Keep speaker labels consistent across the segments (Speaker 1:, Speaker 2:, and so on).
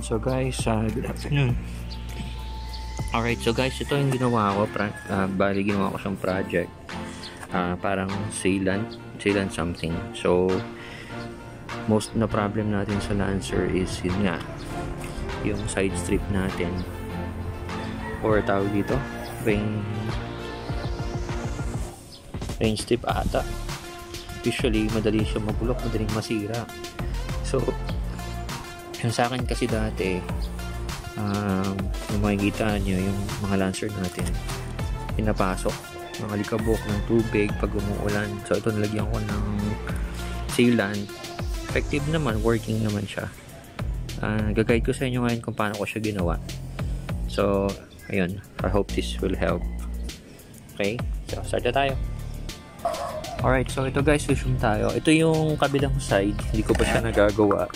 Speaker 1: So guys, uh, good afternoon. Alright, so guys, ito yung ginawa ko. Uh, bali, ginawa ko siyang project. Uh, parang sealant, sealant something. So, most na problem natin sa Lancer is yun nga, yung side strip natin. Or tawag dito, ring ring strip ata. Usually, madali siya mabulok, madaling masira. So, yung sa akin kasi dati, um, yung makikita nyo, yung mga lancer natin, pinapasok, mga likabok ng tubig pag umuulan. So, ito nalagyan ko ng sealant. Effective naman, working naman siya. Uh, gagayad ko sa inyo ngayon kung paano ko siya ginawa. So, ayun. I hope this will help. Okay? So, start na tayo. Alright, so ito guys, resume tayo. Ito yung kabilang side. Hindi ko pa siya nagagawa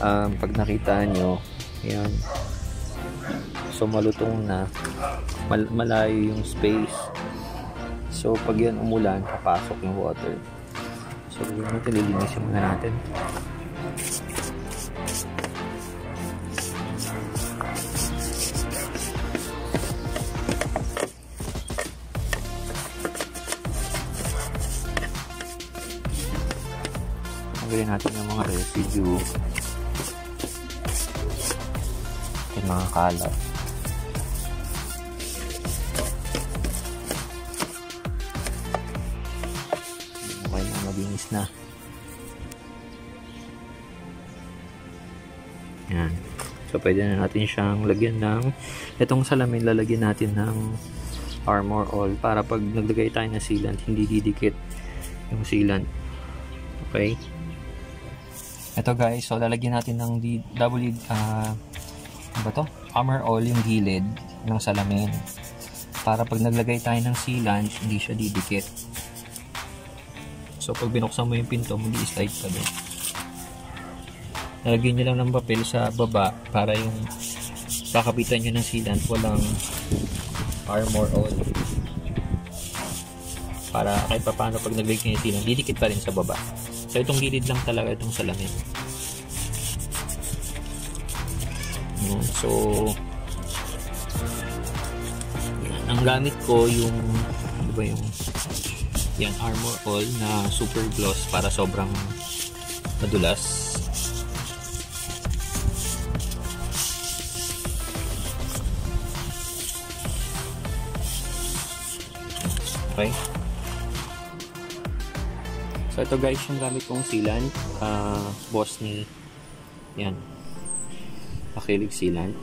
Speaker 1: um, pag nakita nyo yan. So malutong na. Mal malayo yung space. So pag yan umulan papasok yung water. So yun natin lilinisin muna natin. Tanggalin natin yung mga residue yung mga kalat. Okay na malinis na. Yan. So pwede na natin siyang lagyan ng itong salamin lalagyan natin ng armor oil para pag naglagay tayo ng sealant hindi didikit yung sealant. Okay? Ito guys. So lalagyan natin ng double uh, ano ba to? Armor oil yung gilid ng salamin. Para pag naglagay tayo ng sealant, hindi siya didikit. So pag binuksan mo yung pinto, mag-slide pa din. Nalagyan nyo lang ng papel sa baba para yung kakapitan nyo ng sealant, walang armor oil. Para kahit pa paano pag naglagay ng sealant, didikit pa rin sa baba. So itong gilid lang talaga itong salamin. Yan. So, yan. ang gamit ko yung, ano ba yung, yan, Armor All na super gloss para sobrang madulas. Okay. So, ito guys yung gamit kong sealant. Uh, boss ni, yan, sealant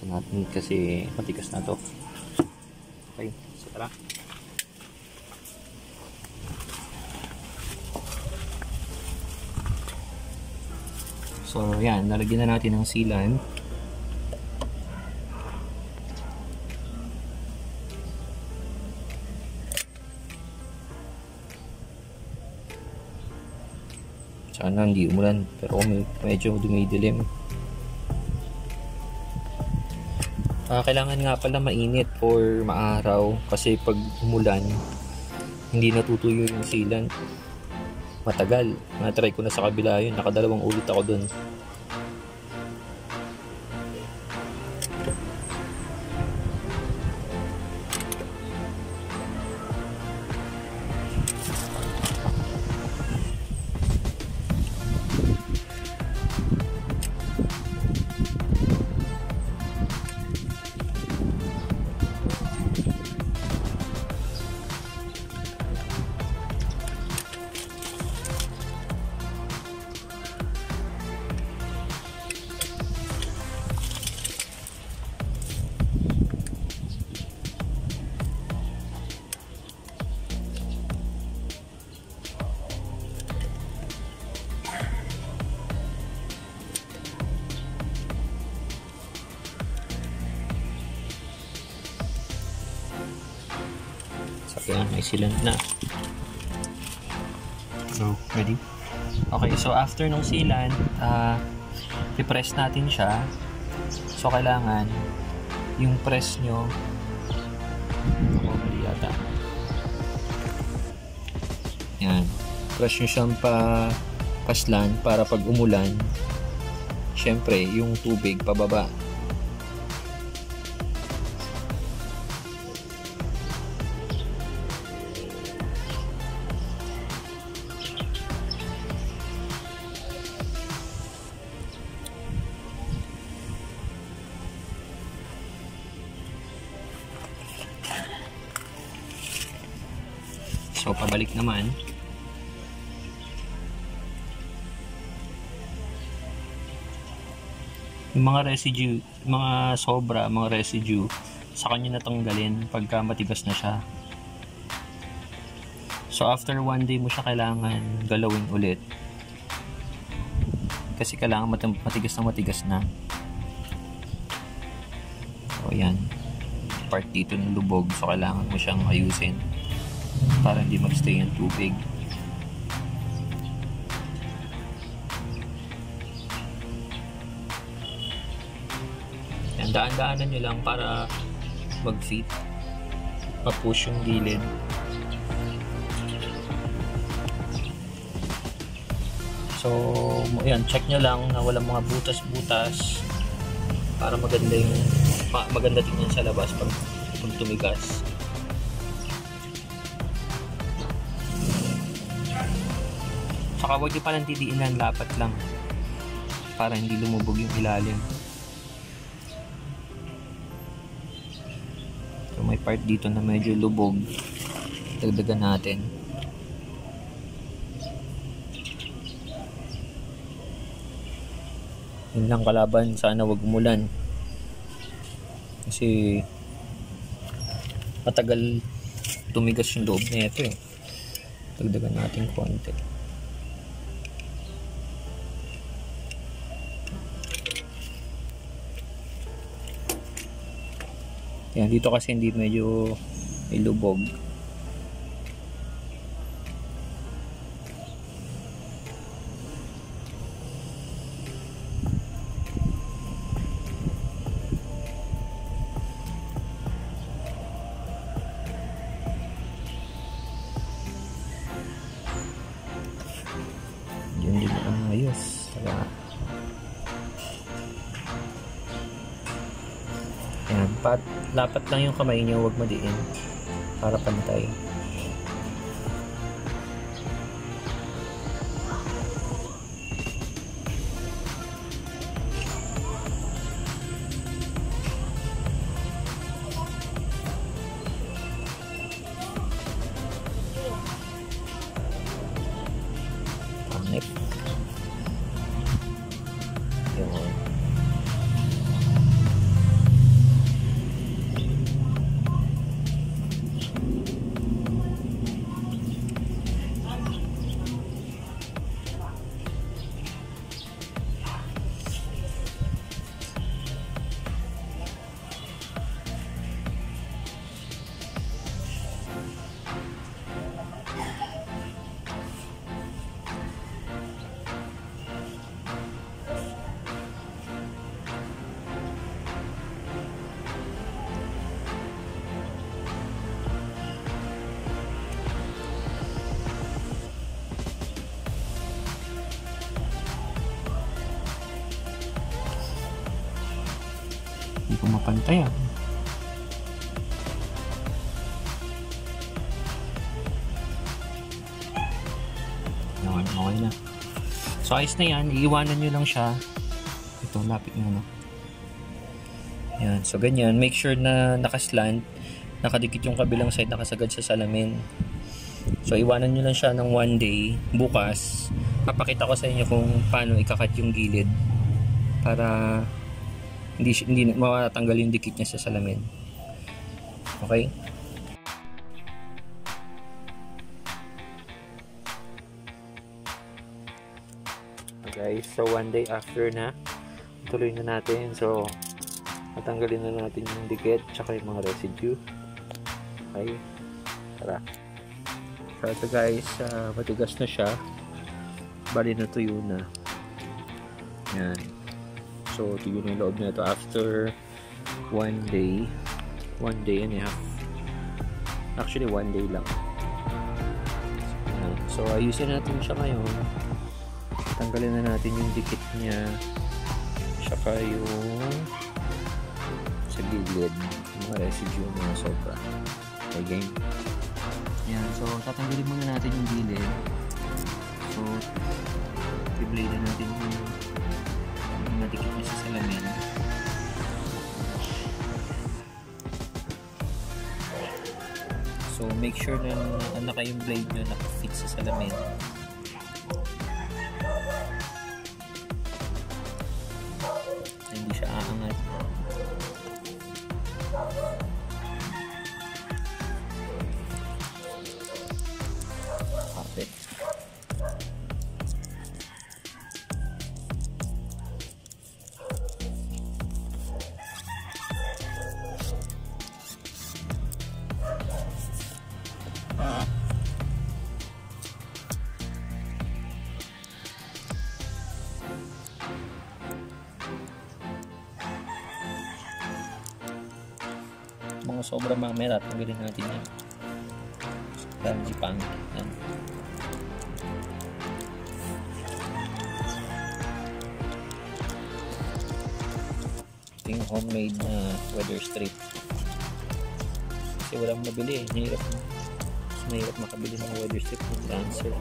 Speaker 1: so natin kasi matigas na to. Okay so tara so yan nalagyan na natin ng sealant sana hindi umulan pero medyo dumidilim. Uh, kailangan nga pala mainit or maaraw kasi pag umulan hindi natutuyo yung sealant. Matagal. Na-try ko na sa kabila yun. Nakadalawang ulit ako dun Yan, may sealant na. So, ready? Okay, so after nung sealant, uh, i-press natin siya. So, kailangan yung press nyo ako, mali yata. Yan. Press nyo siyang pa paslan para pag umulan, syempre yung tubig pababa So, pabalik naman. Yung mga residue, mga sobra, mga residue, sa kanya natanggalin pagka matigas na siya. So, after one day mo siya kailangan galawin ulit. Kasi kailangan matigas na matigas na. So, yan. Part dito ng lubog. So, kailangan mo siyang ayusin para hindi magstay yung tubig. Daan-daanan nyo lang para mag-fit. Pa-push yung gilid. So, yan, check nyo lang na walang mga butas-butas para maganda yung maganda tingnan sa labas pag, pag tumigas. Saka huwag nyo palang didiinan, lapat lang. Para hindi lumubog yung ilalim. So may part dito na medyo lubog. Dagdagan natin. Yun lang kalaban, sana wag umulan. Kasi matagal tumigas yung loob na ito eh. Dagdagan natin konti. Yan, dito kasi hindi medyo ilubog. Pat, lapat lang yung kamay niyo, huwag madiin para pantay. Hindi ko mapantay ah. Yan, okay na. So ayos na yan, iiwanan nyo lang siya. Ito, lapit mo na. Yan, so ganyan. Make sure na nakaslant, nakadikit yung kabilang side, nakasagad sa salamin. So iwanan nyo lang siya ng one day. Bukas, papakita ko sa inyo kung paano ikakat yung gilid para hindi hindi matanggal yung dikit niya sa salamin. Okay? Okay, so one day after na, tuloy na natin. So, natanggalin na natin yung dikit tsaka yung mga residue. Okay? Tara. So, ito guys, uh, matigas na siya. Bali na tuyo na. Yan. So, ito yun yung loob na after one day. One day and a half. Actually, one day lang. So, ayusin natin siya ngayon. Tanggalin na natin yung dikit niya. tsaka yung sa gilid mga residue mga sobra okay game yan so tatanggalin muna natin yung gilid so i-blade natin yung madikit niya sa salamin. So make sure na naka yung blade nyo naka-fit sa salamin. Hindi siya aangat mga sobra mamaya tatanggalin natin yan. Di pangit yan. Homemade na weather strip. Kasi walang mabili eh. Mahirap mas mahirap makabili ng weather strip ng dancer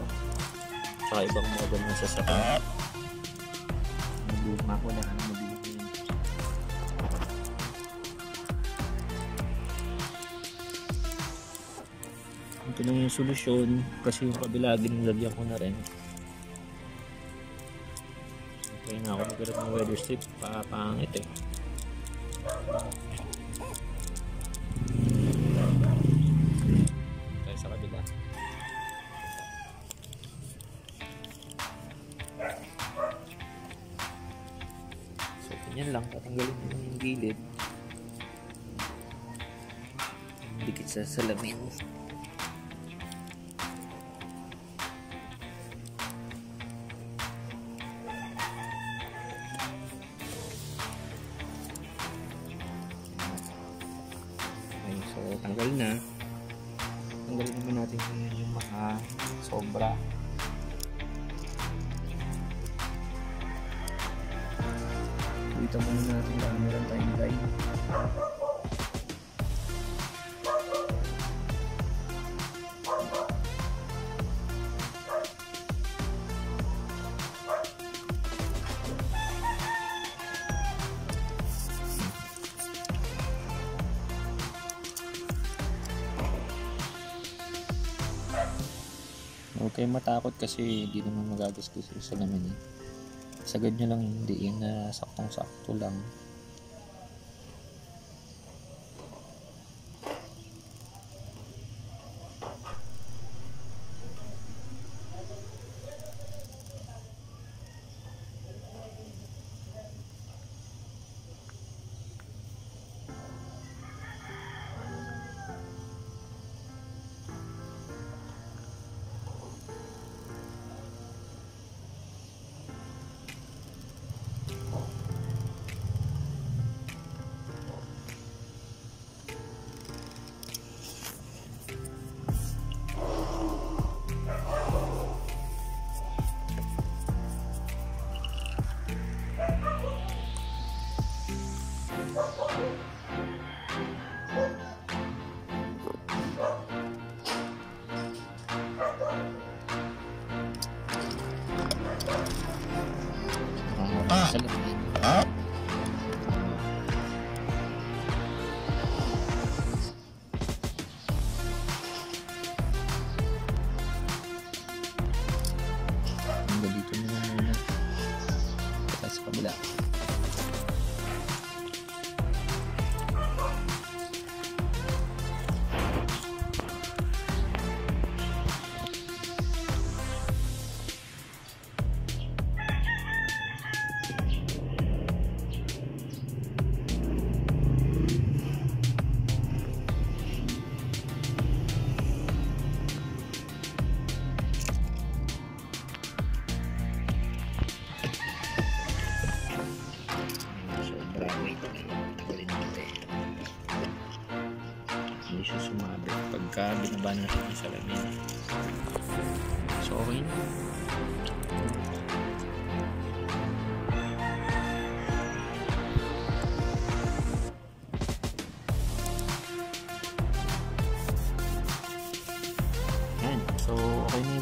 Speaker 1: tsaka ibang model na sasakyan. Luma ko na ito lang yung solusyon kasi yung kabila ginilagyan ko na rin. Okay na ako magkaroon ng weather strip. Papangit eh. Tayo sa kabila. So ganyan lang tatanggalin mo yung gilid. Dikit sa salamin Dito muna natin lang meron tayong line. Huwag matakot kasi hindi naman magagastos sa salamin eh. Sagad nyo lang hindi yun na saktong-sakto lang.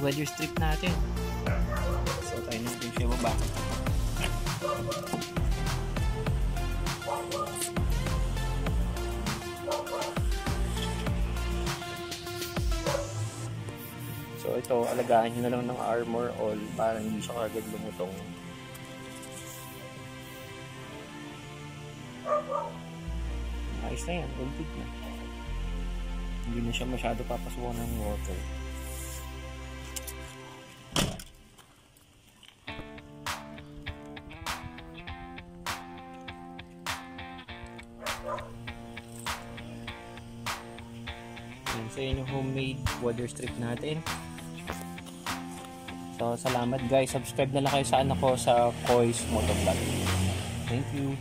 Speaker 1: Weather strip natin. So, tayo natin siya baba. So, ito, alagaan nyo na lang ng armor all para hindi siya kagad lumutong. Ayos na yan, good na. Hindi na siya masyado papasukan ng water. Water strip natin. So salamat guys. Subscribe na lang kayo sa anak ko sa Koi's Motovlog. Thank you.